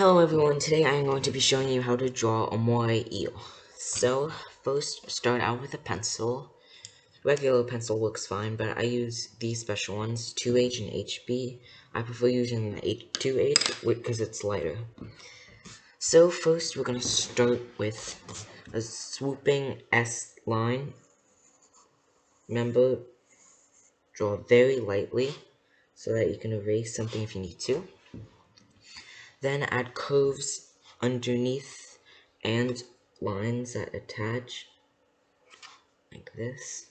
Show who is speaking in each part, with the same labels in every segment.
Speaker 1: Hello everyone, today I am going to be showing you how to draw a moray eel. So, first start out with a pencil. Regular pencil works fine, but I use these special ones, 2H and HB. I prefer using the H 2H because it's lighter. So first we're going to start with a swooping S line. Remember, draw very lightly so that you can erase something if you need to. Then add curves underneath and lines that attach like this.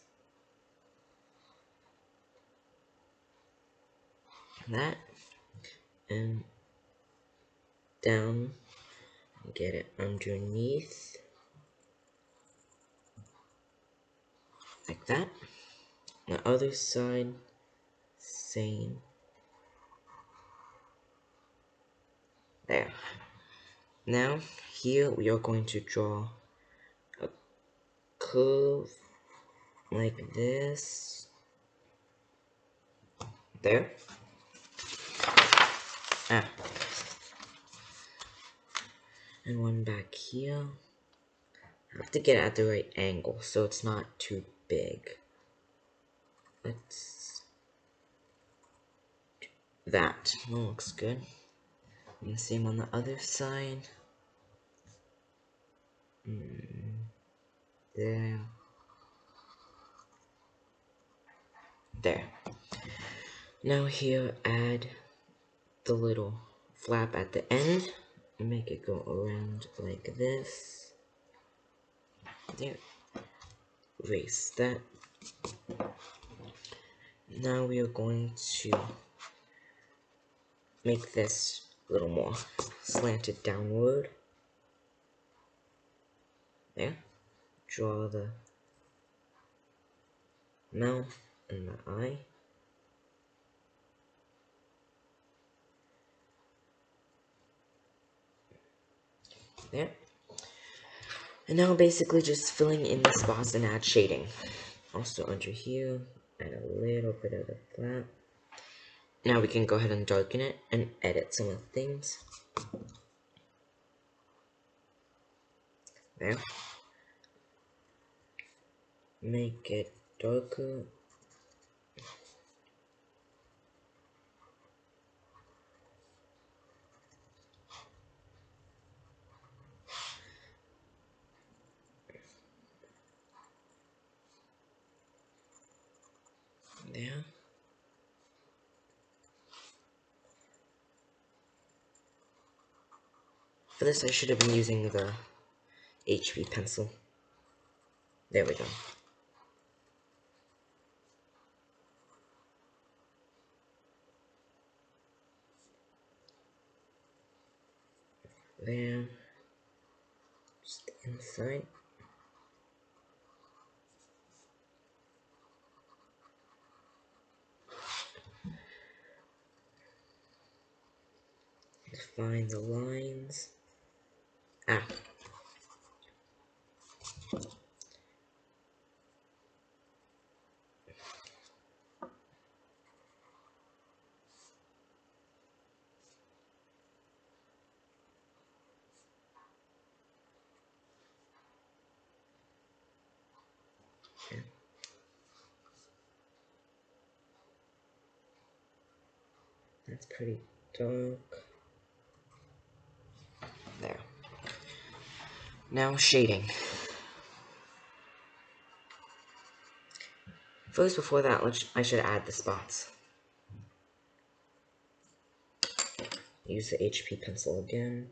Speaker 1: That and down and get it underneath like that. The other side, same. There. Now, here we are going to draw a curve like this. There. Ah. And one back here. I have to get it at the right angle so it's not too big. Let's... That. that looks good. And the same on the other side. Mm, there. There. Now here, add the little flap at the end. Make it go around like this. There. Erase that. Now we are going to make this a little more slanted downward. There. Draw the mouth and the eye. There. And now basically just filling in the spots and add shading. Also under here, add a little bit of the flap. Now we can go ahead and darken it and edit some of the things. There. Make it darker. There. For this, I should have been using the HB pencil. There we go. There. Just the inside. Define the lines. Ah. That's pretty dark. Now shading. First, before that, I should add the spots. Use the HB pencil again.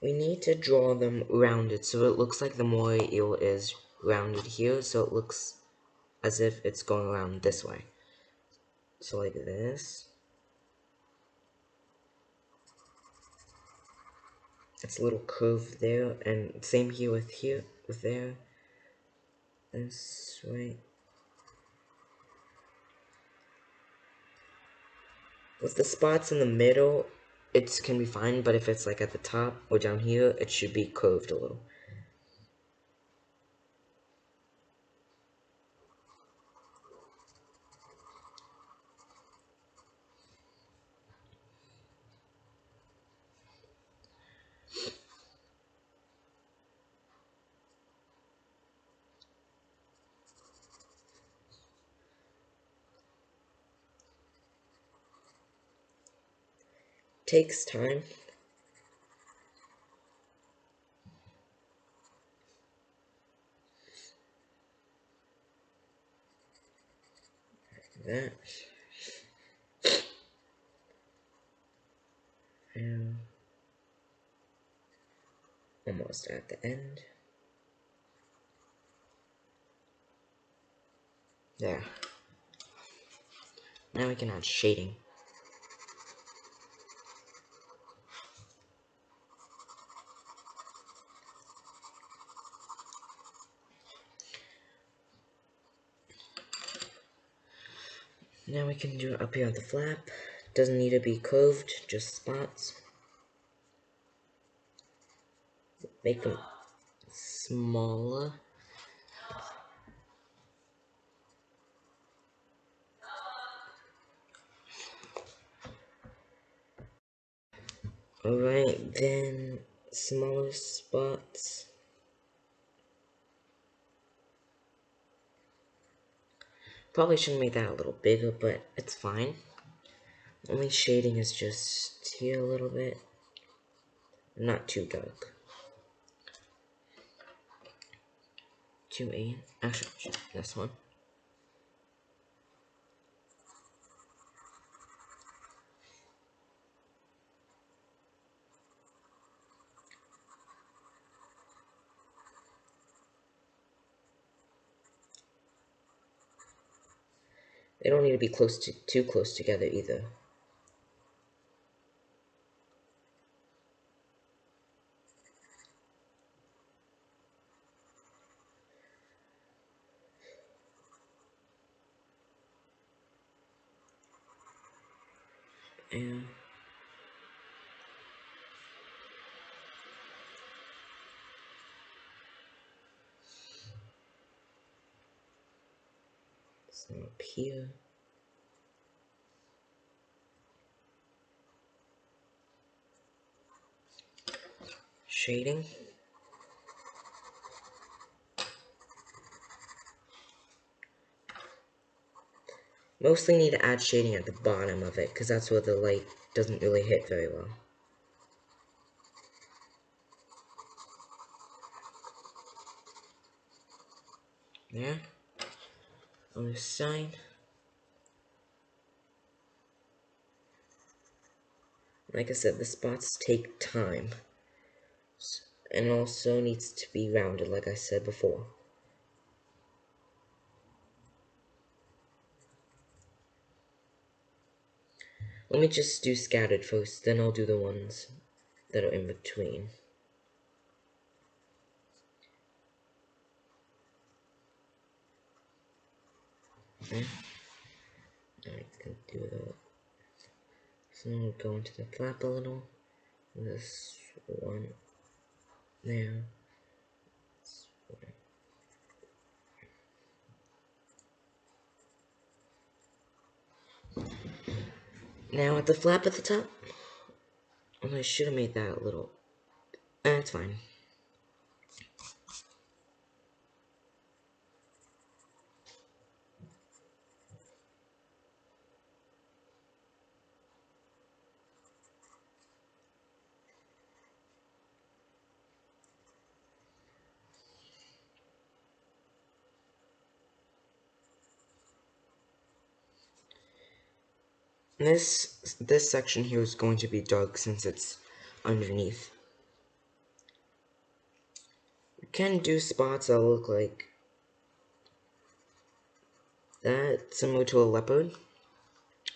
Speaker 1: We need to draw them rounded so it looks like the moray eel is rounded here so it looks as if it's going around this way. So like this. It's a little curve there and same here with here with there. This way. With the spots in the middle it can be fine but if it's like at the top or down here it should be curved a little takes time. that. And almost at the end. There. Now we can add shading. Now we can do it up here the flap. Doesn't need to be curved, just spots. Make them smaller. Alright, then smaller spots. Probably shouldn't make that a little bigger, but it's fine. Only shading is just here a little bit. Not too dark. 2A, actually, this one. They don't need to be close to too close together either. And some up here. Shading. Mostly need to add shading at the bottom of it, because that's where the light doesn't really hit very well. There. On the side. Like I said, the spots take time. And also needs to be rounded, like I said before. Let me just do scattered first, then I'll do the ones that are in between. Okay. I can do that. So going to go into the flap a little. This one there. Now at the flap at the top, I should have made that a little, that's fine. This this section here is going to be dark since it's underneath. You can do spots that look like that, similar to a leopard.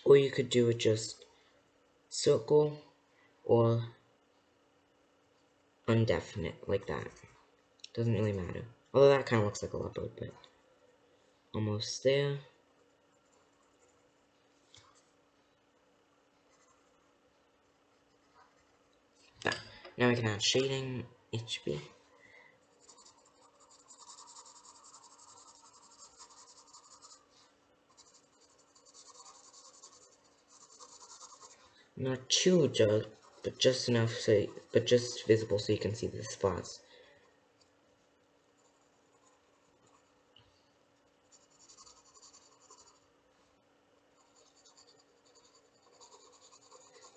Speaker 1: Or you could do it just circle or undefinite, like that. Doesn't really matter. Although that kind of looks like a leopard, but almost there. Now we can add shading, HB. Not too dark, but just enough so, but just visible so you can see the spots.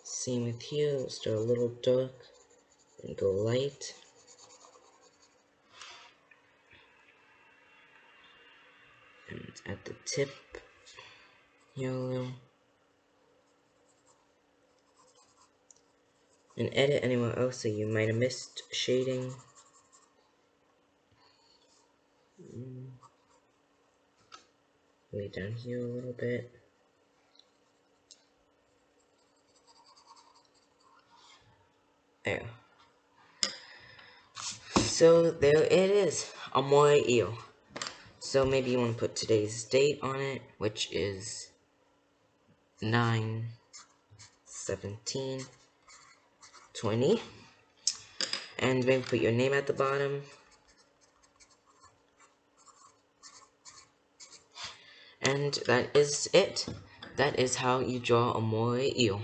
Speaker 1: Same with here, start a little dark and go light. And at the tip, yellow. And edit anywhere else that you might have missed shading. Mm. Way down here a little bit. There. So there it is, a moray eel. So maybe you want to put today's date on it, which is 9 17 20. And maybe put your name at the bottom. And that is it. That is how you draw a moray eel.